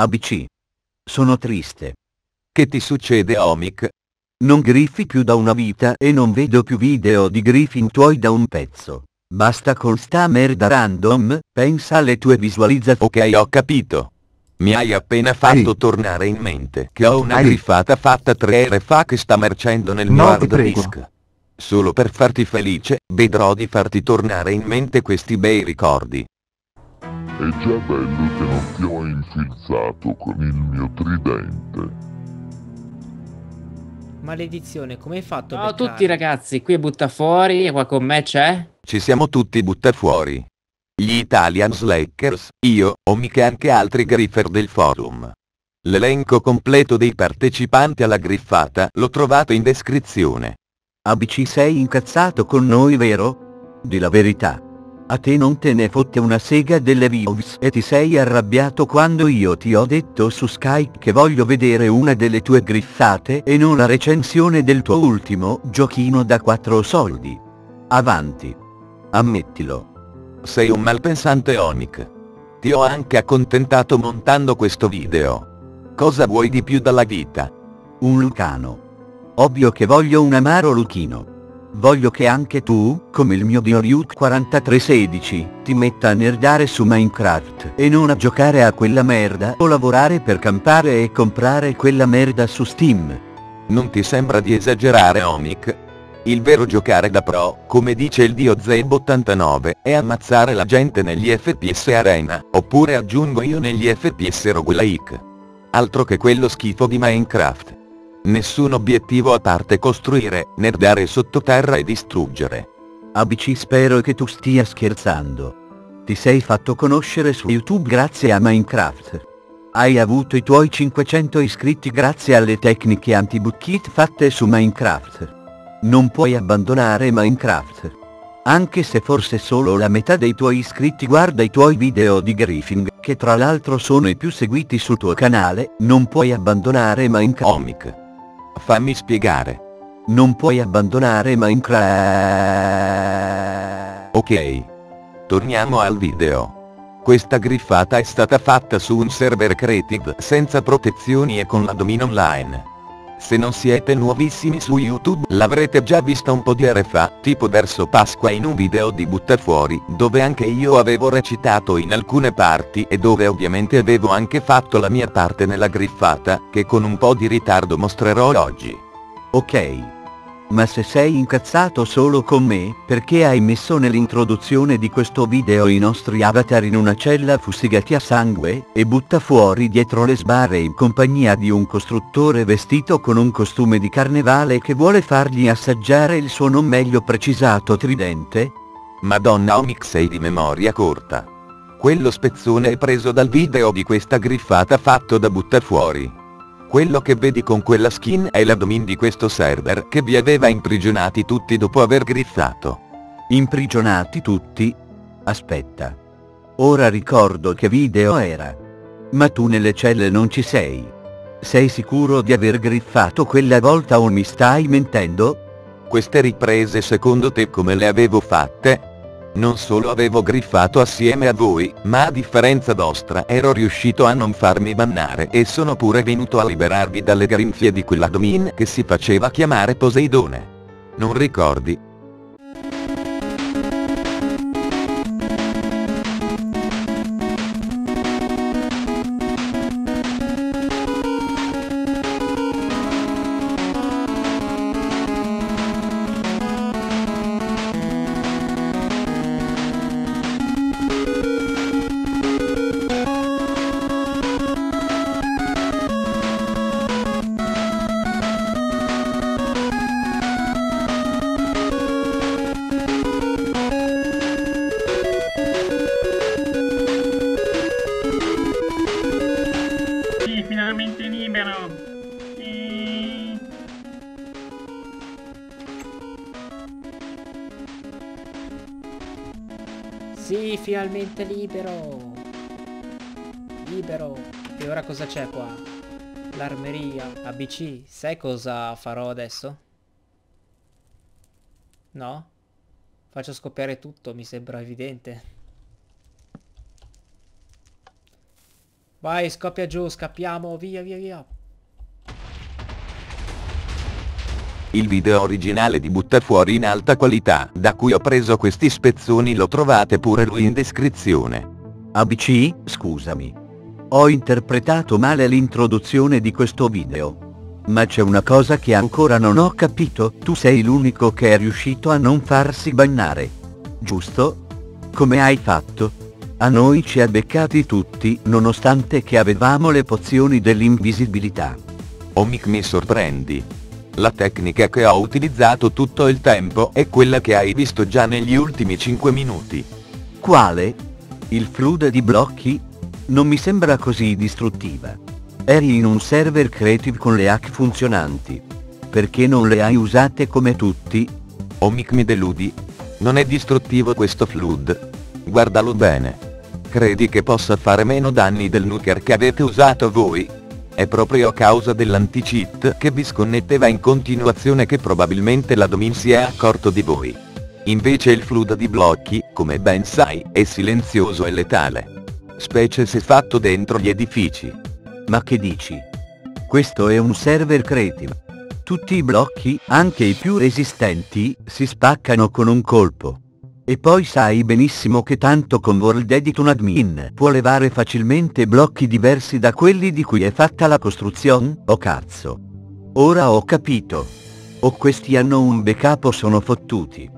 ABC. Sono triste. Che ti succede Omic? Non griffi più da una vita e non vedo più video di griffin tuoi da un pezzo. Basta con sta merda random, pensa alle tue visualizzazioni. Ok ho capito. Mi hai appena fatto Ehi. tornare in mente che ho una Ehi. griffata fatta tre ore fa che sta marcendo nel No, mio hard disk. Solo per farti felice, vedrò di farti tornare in mente questi bei ricordi. È già bello che non ti ho infilzato con il mio tridente. Maledizione, come hai fatto a Ciao a beccare? tutti ragazzi, qui è Buttafuori e qua con me c'è... Ci siamo tutti buttafuori. Gli Italian Slackers, io, o mica anche altri griffer del forum. L'elenco completo dei partecipanti alla griffata lo trovate in descrizione. ABC sei incazzato con noi vero? Di la verità. A te non te ne fotte una sega delle views e ti sei arrabbiato quando io ti ho detto su Skype che voglio vedere una delle tue griffate e non la recensione del tuo ultimo giochino da 4 soldi. Avanti. Ammettilo. Sei un malpensante Onic. Ti ho anche accontentato montando questo video. Cosa vuoi di più dalla vita? Un lucano. Ovvio che voglio un amaro luchino. Voglio che anche tu, come il mio dio Ryuk 4316, ti metta a nerdare su Minecraft e non a giocare a quella merda o lavorare per campare e comprare quella merda su Steam. Non ti sembra di esagerare Omic? Il vero giocare da pro, come dice il dio Zeb89, è ammazzare la gente negli FPS Arena, oppure aggiungo io negli FPS Roguelike. Altro che quello schifo di Minecraft. Nessun obiettivo a parte costruire, nerdare sottoterra e distruggere. ABC spero che tu stia scherzando. Ti sei fatto conoscere su YouTube grazie a Minecraft. Hai avuto i tuoi 500 iscritti grazie alle tecniche anti-bootkit fatte su Minecraft. Non puoi abbandonare Minecraft. Anche se forse solo la metà dei tuoi iscritti guarda i tuoi video di Griffin, che tra l'altro sono i più seguiti sul tuo canale, non puoi abbandonare Minecraft. Fammi spiegare. Non puoi abbandonare Minecraft. Ok. Torniamo al video. Questa griffata è stata fatta su un server creative senza protezioni e con la domin online. Se non siete nuovissimi su YouTube l'avrete già vista un po' di ore fa, tipo verso Pasqua in un video di Buttafuori, dove anche io avevo recitato in alcune parti e dove ovviamente avevo anche fatto la mia parte nella griffata, che con un po' di ritardo mostrerò oggi. Ok. Ma se sei incazzato solo con me, perché hai messo nell'introduzione di questo video i nostri avatar in una cella fustigati a sangue, e butta fuori dietro le sbarre in compagnia di un costruttore vestito con un costume di carnevale che vuole fargli assaggiare il suo non meglio precisato tridente? Madonna Omix sei di memoria corta. Quello spezzone è preso dal video di questa griffata fatto da buttafuori. Quello che vedi con quella skin è la domin di questo server che vi aveva imprigionati tutti dopo aver griffato. Imprigionati tutti? Aspetta. Ora ricordo che video era. Ma tu nelle celle non ci sei. Sei sicuro di aver griffato quella volta o mi stai mentendo? Queste riprese secondo te come le avevo fatte? Non solo avevo griffato assieme a voi, ma a differenza vostra ero riuscito a non farmi bannare e sono pure venuto a liberarvi dalle grinfie di quella domin che si faceva chiamare Poseidone. Non ricordi? Sì, finalmente libero. Libero. E ora cosa c'è qua? L'armeria, ABC. Sai cosa farò adesso? No? Faccio scoppiare tutto, mi sembra evidente. Vai, scoppia giù, scappiamo, via, via, via. Il video originale di Buttafuori in alta qualità, da cui ho preso questi spezzoni lo trovate pure lui in descrizione. ABC, scusami. Ho interpretato male l'introduzione di questo video. Ma c'è una cosa che ancora non ho capito, tu sei l'unico che è riuscito a non farsi bannare. Giusto? Come hai fatto? A noi ci ha beccati tutti, nonostante che avevamo le pozioni dell'invisibilità. Omic mi sorprendi. La tecnica che ho utilizzato tutto il tempo è quella che hai visto già negli ultimi 5 minuti. Quale? Il flood di blocchi? Non mi sembra così distruttiva. Eri in un server creative con le hack funzionanti. Perché non le hai usate come tutti? Omic mi deludi. Non è distruttivo questo flood. Guardalo bene. Credi che possa fare meno danni del nuker che avete usato voi? È proprio a causa dell'anti-cheat che vi sconnetteva in continuazione che probabilmente la Domin si è accorto di voi. Invece il flood di blocchi, come ben sai, è silenzioso e letale. Specie se fatto dentro gli edifici. Ma che dici? Questo è un server creative. Tutti i blocchi, anche i più resistenti, si spaccano con un colpo. E poi sai benissimo che tanto con World Edit un admin può levare facilmente blocchi diversi da quelli di cui è fatta la costruzione, oh cazzo. Ora ho capito. O questi hanno un backup o sono fottuti.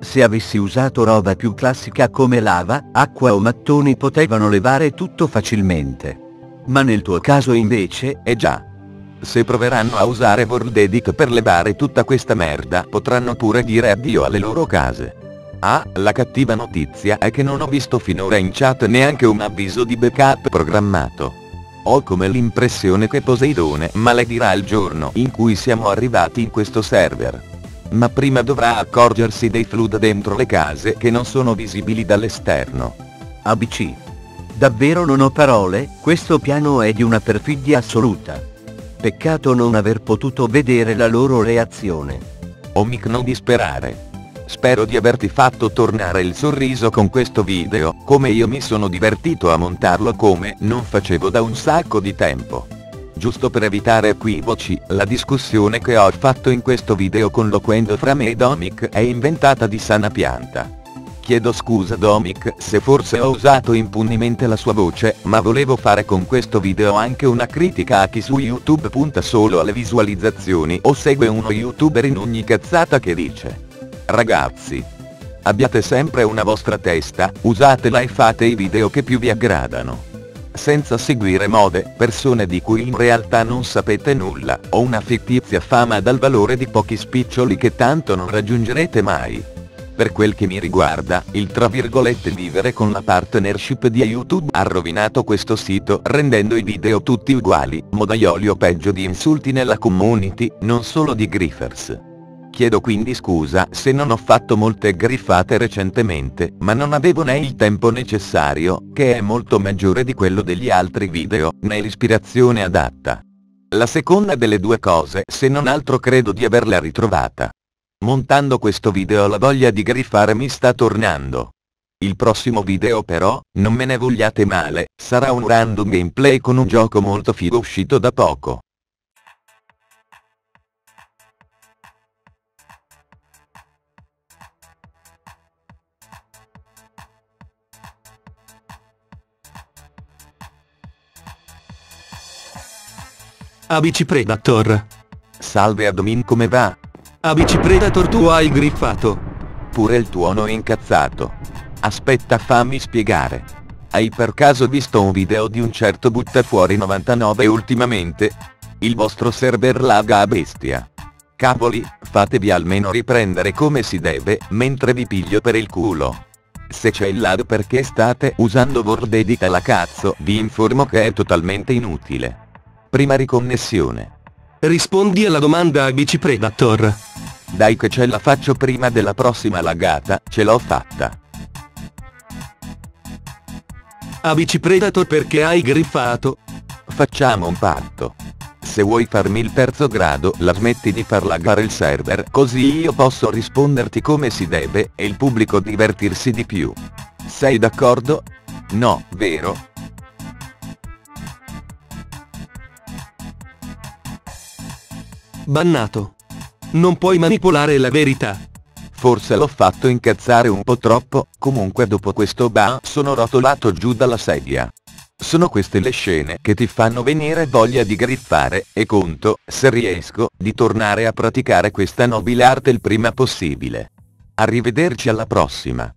Se avessi usato roba più classica come lava, acqua o mattoni potevano levare tutto facilmente. Ma nel tuo caso invece, Eh già. Se proveranno a usare World Edit per levare tutta questa merda, potranno pure dire addio alle loro case. Ah, la cattiva notizia è che non ho visto finora in chat neanche un avviso di backup programmato. Ho come l'impressione che Poseidone maledirà il giorno in cui siamo arrivati in questo server. Ma prima dovrà accorgersi dei flood dentro le case che non sono visibili dall'esterno. ABC. Davvero non ho parole, questo piano è di una perfidia assoluta. Peccato non aver potuto vedere la loro reazione. Omic non disperare. Spero di averti fatto tornare il sorriso con questo video, come io mi sono divertito a montarlo come non facevo da un sacco di tempo. Giusto per evitare equivoci, la discussione che ho fatto in questo video con Loquendo fra me ed Omic è inventata di sana pianta. Chiedo scusa Domic se forse ho usato impunnemente la sua voce, ma volevo fare con questo video anche una critica a chi su YouTube punta solo alle visualizzazioni o segue uno youtuber in ogni cazzata che dice. Ragazzi. Abbiate sempre una vostra testa, usatela e fate i video che più vi aggradano. Senza seguire mode, persone di cui in realtà non sapete nulla, o una fittizia fama dal valore di pochi spiccioli che tanto non raggiungerete mai. Per quel che mi riguarda, il tra virgolette vivere con la partnership di YouTube ha rovinato questo sito rendendo i video tutti uguali, modaioli o peggio di insulti nella community, non solo di griffers. Chiedo quindi scusa se non ho fatto molte griffate recentemente, ma non avevo né il tempo necessario, che è molto maggiore di quello degli altri video, né l'ispirazione adatta. La seconda delle due cose se non altro credo di averla ritrovata. Montando questo video la voglia di griffare mi sta tornando. Il prossimo video però, non me ne vogliate male, sarà un random gameplay con un gioco molto figo uscito da poco. ABC Predator. Salve Admin come va? ABC Predator tu hai griffato. Pure il tuono è incazzato. Aspetta fammi spiegare. Hai per caso visto un video di un certo buttafuori 99 ultimamente? Il vostro server laga a bestia. Cavoli, fatevi almeno riprendere come si deve, mentre vi piglio per il culo. Se c'è il lag perché state usando Word Edit alla cazzo, vi informo che è totalmente inutile. Prima riconnessione. Rispondi alla domanda ABC Predator. Dai che ce la faccio prima della prossima lagata, ce l'ho fatta. ABC Predator perché hai griffato. Facciamo un patto. Se vuoi farmi il terzo grado, la smetti di far laggare il server, così io posso risponderti come si deve, e il pubblico divertirsi di più. Sei d'accordo? No, vero? Bannato. Non puoi manipolare la verità. Forse l'ho fatto incazzare un po' troppo, comunque dopo questo ba sono rotolato giù dalla sedia. Sono queste le scene che ti fanno venire voglia di griffare, e conto, se riesco, di tornare a praticare questa nobile arte il prima possibile. Arrivederci alla prossima.